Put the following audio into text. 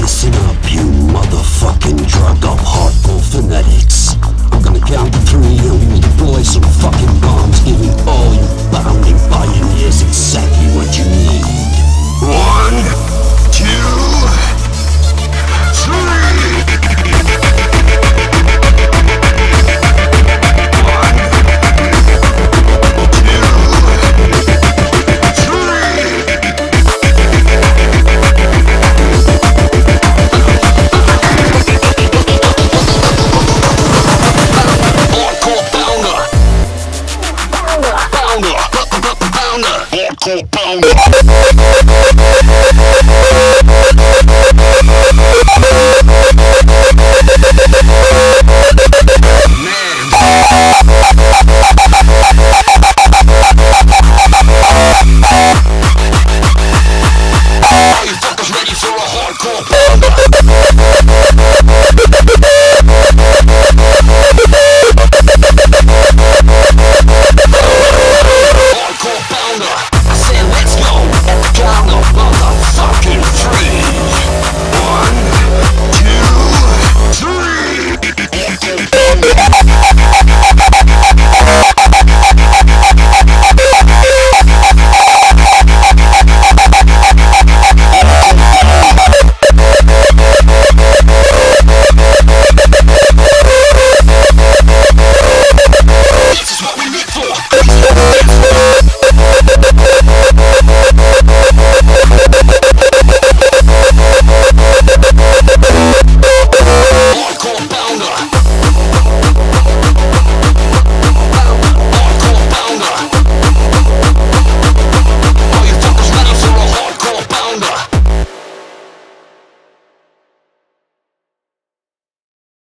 Listen up, you motherfucking drug up hardcore fanatics.